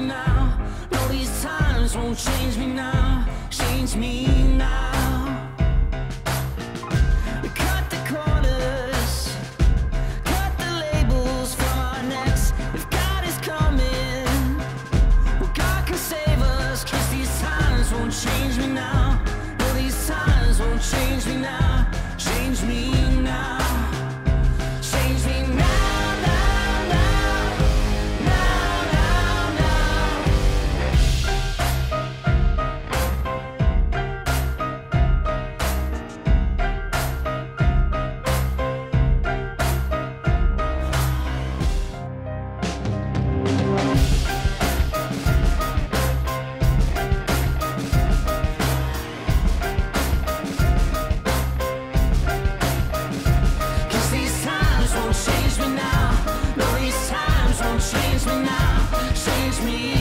now. No, these times won't change me now. Change me now. Cut the corners, cut the labels from our necks. If God is coming, well, God can save us. Cause these times won't change me now. No, these times won't change me now. Change me now. Me